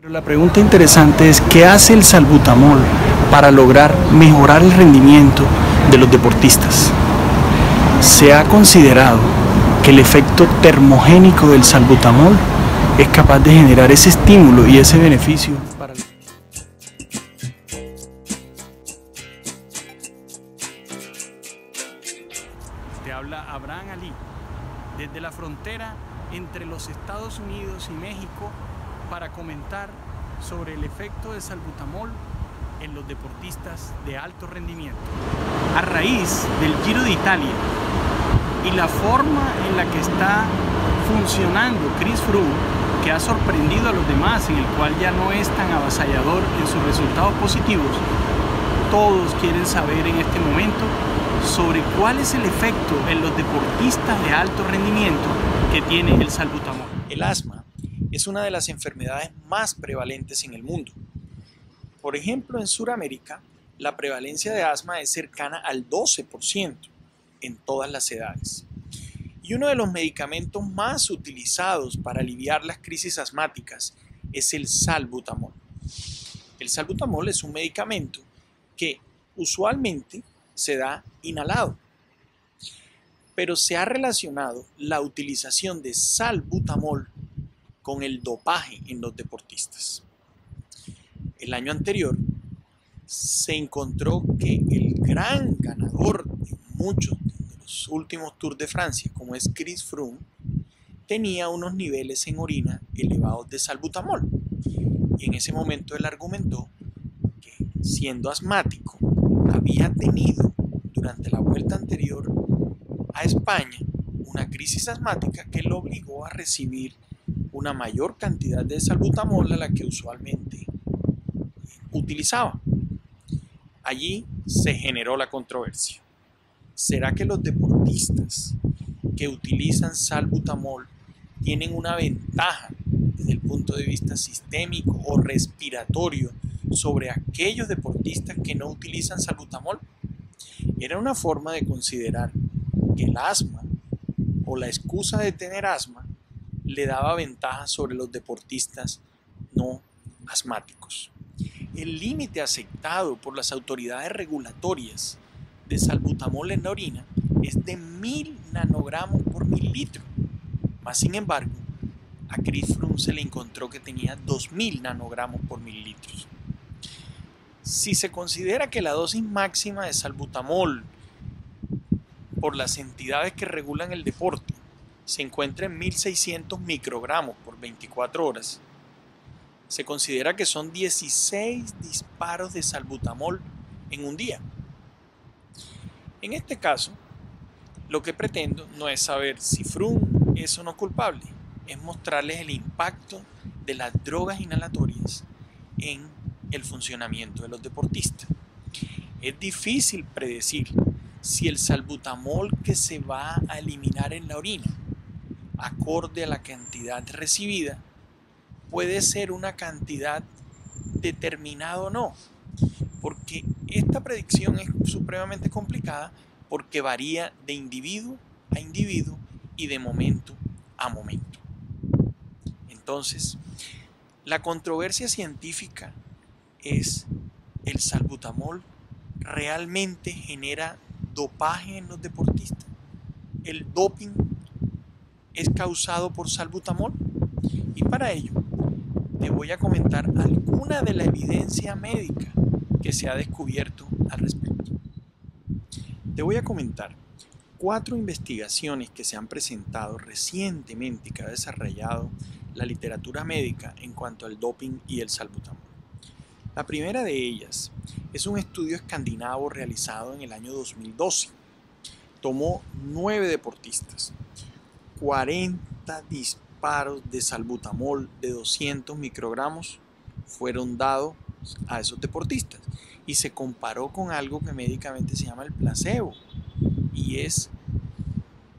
Pero la pregunta interesante es, ¿qué hace el salbutamol para lograr mejorar el rendimiento de los deportistas? Se ha considerado que el efecto termogénico del salbutamol es capaz de generar ese estímulo y ese beneficio para Te habla Abraham Ali desde la frontera entre los Estados Unidos y México para comentar sobre el efecto de salbutamol en los deportistas de alto rendimiento. A raíz del Giro de Italia y la forma en la que está funcionando Chris Froome, que ha sorprendido a los demás, en el cual ya no es tan avasallador en sus resultados positivos, todos quieren saber en este momento sobre cuál es el efecto en los deportistas de alto rendimiento que tiene el salbutamol. El asma es una de las enfermedades más prevalentes en el mundo. Por ejemplo, en Sudamérica, la prevalencia de asma es cercana al 12% en todas las edades. Y uno de los medicamentos más utilizados para aliviar las crisis asmáticas es el salbutamol. El salbutamol es un medicamento que usualmente se da inhalado, pero se ha relacionado la utilización de salbutamol con el dopaje en los deportistas. El año anterior se encontró que el gran ganador de muchos de los últimos Tours de Francia, como es Chris Froome, tenía unos niveles en orina elevados de salbutamol. Y en ese momento él argumentó que siendo asmático había tenido durante la vuelta anterior a España una crisis asmática que lo obligó a recibir una mayor cantidad de salbutamol a la que usualmente utilizaba. Allí se generó la controversia. ¿Será que los deportistas que utilizan salbutamol tienen una ventaja desde el punto de vista sistémico o respiratorio sobre aquellos deportistas que no utilizan salbutamol? Era una forma de considerar que el asma o la excusa de tener asma le daba ventaja sobre los deportistas no asmáticos. El límite aceptado por las autoridades regulatorias de salbutamol en la orina es de 1000 nanogramos por mililitro. Más sin embargo, a Chris Froome se le encontró que tenía 2000 nanogramos por mililitro. Si se considera que la dosis máxima de salbutamol por las entidades que regulan el deporte se encuentra en 1600 microgramos por 24 horas. Se considera que son 16 disparos de salbutamol en un día. En este caso, lo que pretendo no es saber si Froome es o no culpable, es mostrarles el impacto de las drogas inhalatorias en el funcionamiento de los deportistas. Es difícil predecir si el salbutamol que se va a eliminar en la orina acorde a la cantidad recibida, puede ser una cantidad determinada o no. Porque esta predicción es supremamente complicada porque varía de individuo a individuo y de momento a momento. Entonces, la controversia científica es el salbutamol realmente genera dopaje en los deportistas. El doping es causado por salbutamol? Y para ello te voy a comentar alguna de la evidencia médica que se ha descubierto al respecto. Te voy a comentar cuatro investigaciones que se han presentado recientemente que ha desarrollado la literatura médica en cuanto al doping y el salbutamol. La primera de ellas es un estudio escandinavo realizado en el año 2012. Tomó nueve deportistas, 40 disparos de salbutamol de 200 microgramos fueron dados a esos deportistas. Y se comparó con algo que médicamente se llama el placebo. Y es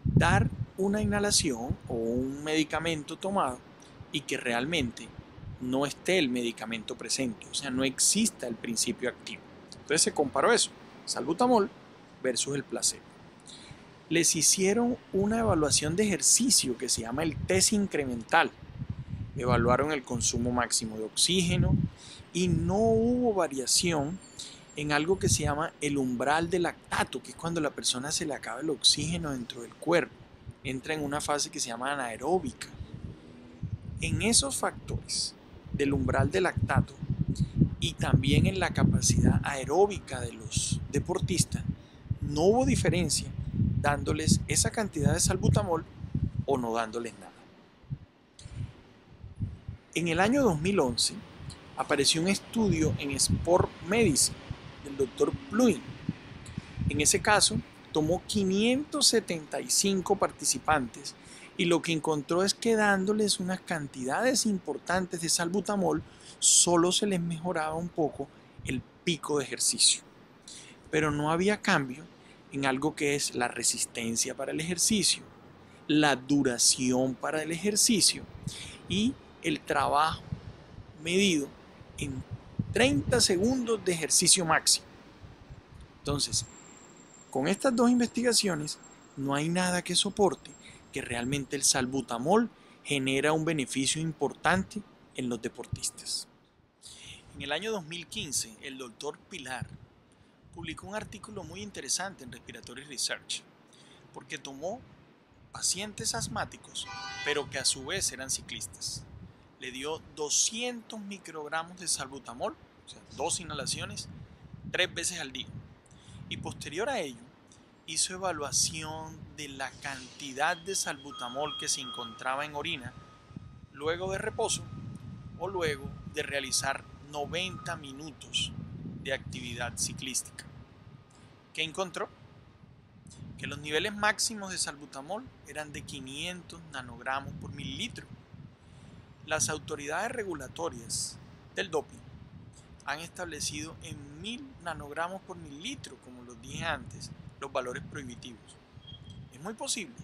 dar una inhalación o un medicamento tomado y que realmente no esté el medicamento presente, o sea, no exista el principio activo. Entonces se comparó eso, salbutamol versus el placebo les hicieron una evaluación de ejercicio que se llama el test incremental. evaluaron el consumo máximo de oxígeno y no hubo variación en algo que se llama el umbral del lactato, que es cuando la persona se le acaba el oxígeno dentro del cuerpo, entra en una fase que se llama anaeróbica. En esos factores del umbral del lactato y también en la capacidad aeróbica de los deportistas, no hubo diferencia dándoles esa cantidad de salbutamol o no dándoles nada. En el año 2011 apareció un estudio en Sport Medicine del doctor Pluin. En ese caso, tomó 575 participantes y lo que encontró es que dándoles unas cantidades importantes de salbutamol, solo se les mejoraba un poco el pico de ejercicio. Pero no había cambio en algo que es la resistencia para el ejercicio, la duración para el ejercicio y el trabajo medido en 30 segundos de ejercicio máximo. Entonces, con estas dos investigaciones no hay nada que soporte que realmente el salbutamol genera un beneficio importante en los deportistas. En el año 2015, el doctor Pilar publicó un artículo muy interesante en Respiratory Research, porque tomó pacientes asmáticos, pero que a su vez eran ciclistas. Le dio 200 microgramos de salbutamol, o sea, dos inhalaciones, tres veces al día. Y posterior a ello, hizo evaluación de la cantidad de salbutamol que se encontraba en orina luego de reposo o luego de realizar 90 minutos de actividad ciclística. ¿Qué encontró? Que los niveles máximos de salbutamol eran de 500 nanogramos por mililitro. Las autoridades regulatorias del doping han establecido en 1000 nanogramos por mililitro, como los dije antes, los valores prohibitivos. Es muy posible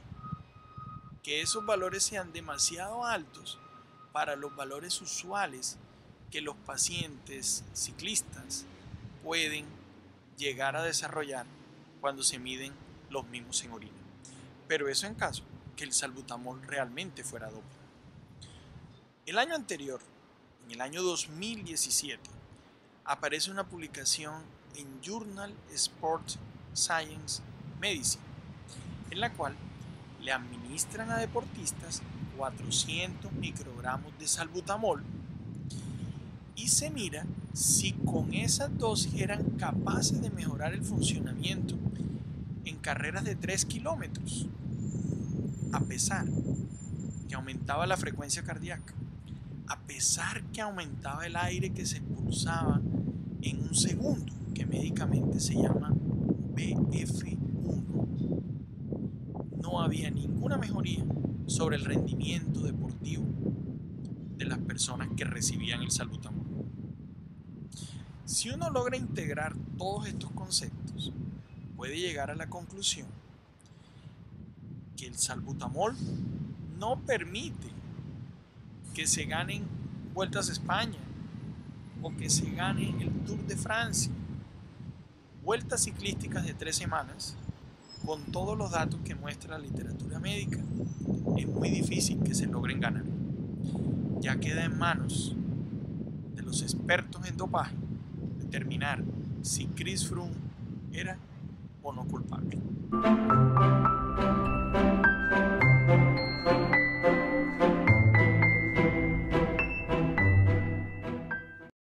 que esos valores sean demasiado altos para los valores usuales que los pacientes ciclistas pueden llegar a desarrollar cuando se miden los mismos en orina. Pero eso en caso que el salbutamol realmente fuera doping. El año anterior, en el año 2017, aparece una publicación en Journal Sport Science Medicine, en la cual le administran a deportistas 400 microgramos de salbutamol y se mira si con esas dosis eran capaces de mejorar el funcionamiento en carreras de 3 kilómetros, a pesar que aumentaba la frecuencia cardíaca, a pesar que aumentaba el aire que se expulsaba en un segundo, que médicamente se llama BF1, no había ninguna mejoría sobre el rendimiento deportivo de las personas que recibían el salbutamol. Si uno logra integrar todos estos conceptos, puede llegar a la conclusión que el salbutamol no permite que se ganen vueltas a España o que se gane el Tour de Francia. Vueltas ciclísticas de tres semanas con todos los datos que muestra la literatura médica. Es muy difícil que se logren ganar. Ya queda en manos de los expertos en dopaje determinar si Chris Froome era o no culpable.